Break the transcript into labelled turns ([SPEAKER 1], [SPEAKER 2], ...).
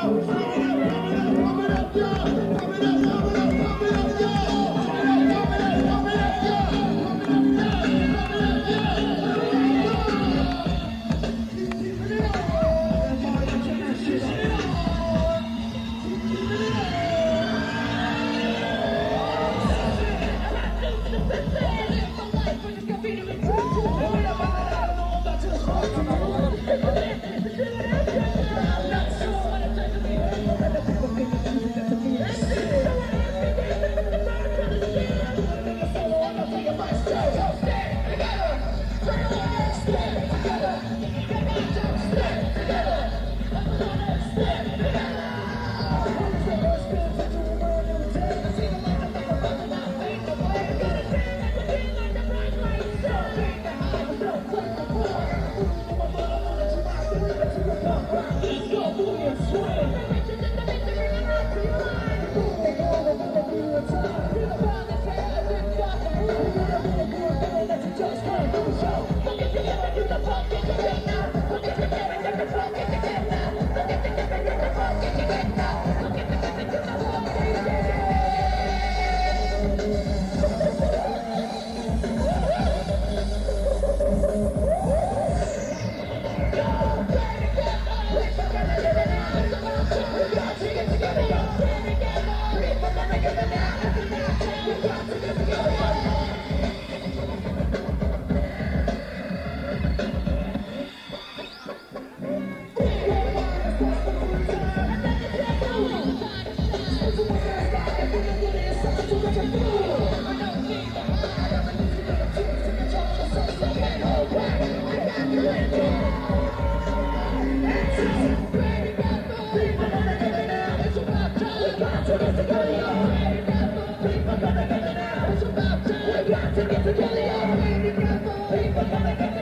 [SPEAKER 1] up, give it up, come on up, give it up, yeah. He's gonna move and swing. People gonna get it now. People gonna get it now.